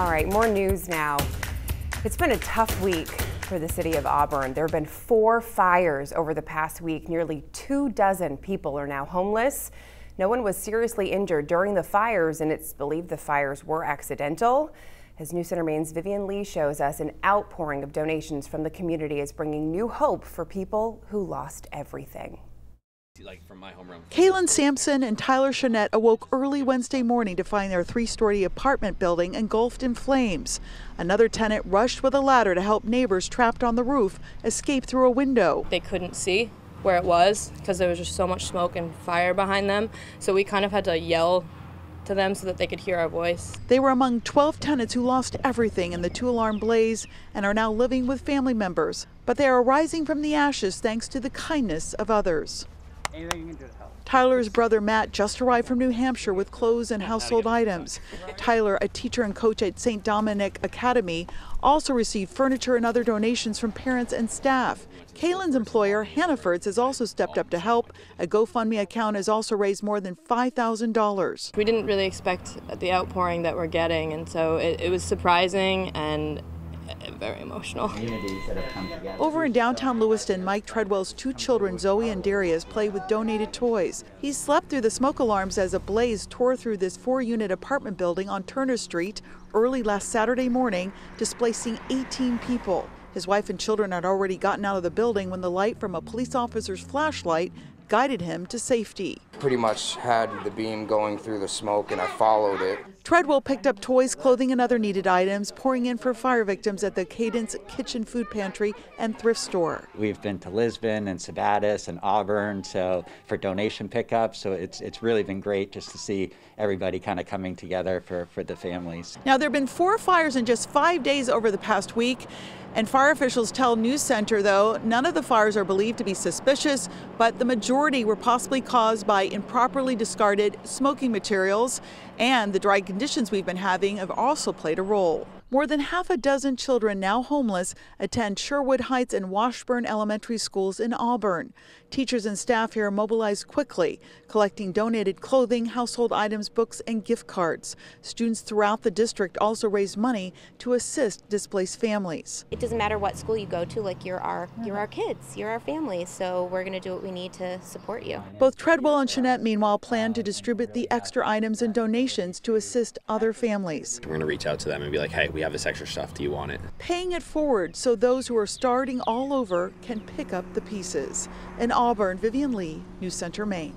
All right, more news now. It's been a tough week for the city of Auburn. There have been four fires over the past week. Nearly two dozen people are now homeless. No one was seriously injured during the fires, and it's believed the fires were accidental. As News Center Maine's Vivian Lee shows us, an outpouring of donations from the community is bringing new hope for people who lost everything like from my homeroom. Kaylin Sampson and Tyler Chanette awoke early Wednesday morning to find their three-story apartment building engulfed in flames. Another tenant rushed with a ladder to help neighbors trapped on the roof escape through a window. They couldn't see where it was because there was just so much smoke and fire behind them. So we kind of had to yell to them so that they could hear our voice. They were among 12 tenants who lost everything in the two alarm blaze and are now living with family members. But they are rising from the ashes thanks to the kindness of others. Anything you can do to help. Tyler's brother Matt just arrived from New Hampshire with clothes and household items. Tyler, a teacher and coach at St. Dominic Academy, also received furniture and other donations from parents and staff. Kaylin's employer, Hannaford's, has also stepped up to help. A GoFundMe account has also raised more than $5,000. We didn't really expect the outpouring that we're getting, and so it, it was surprising and very emotional. Over in downtown Lewiston, Mike Treadwell's two children, Zoe and Darius, play with donated toys. He slept through the smoke alarms as a blaze tore through this four-unit apartment building on Turner Street early last Saturday morning, displacing 18 people. His wife and children had already gotten out of the building when the light from a police officer's flashlight guided him to safety. Pretty much had the beam going through the smoke and I followed it. Treadwell picked up toys, clothing, and other needed items, pouring in for fire victims at the Cadence Kitchen Food Pantry and Thrift Store. We've been to Lisbon and Sabattus and Auburn so for donation pickups, so it's it's really been great just to see everybody kind of coming together for, for the families. Now there have been four fires in just five days over the past week. And fire officials tell News Center, though, none of the fires are believed to be suspicious, but the majority were possibly caused by improperly discarded smoking materials. And the dry conditions we've been having have also played a role. More than half a dozen children now homeless attend Sherwood Heights and Washburn elementary schools in Auburn. Teachers and staff here mobilized quickly, collecting donated clothing, household items, books, and gift cards. Students throughout the district also raised money to assist displaced families. It doesn't matter what school you go to, like you're our you're our kids, you're our family, so we're going to do what we need to support you. Both Treadwell and Chanette meanwhile plan to distribute the extra items and donations to assist other families. We're going to reach out to them and be like, "Hey, we have this extra stuff. Do you want it?" Paying it forward so those who are starting all over can pick up the pieces. In Auburn, Vivian Lee, News Center, Maine.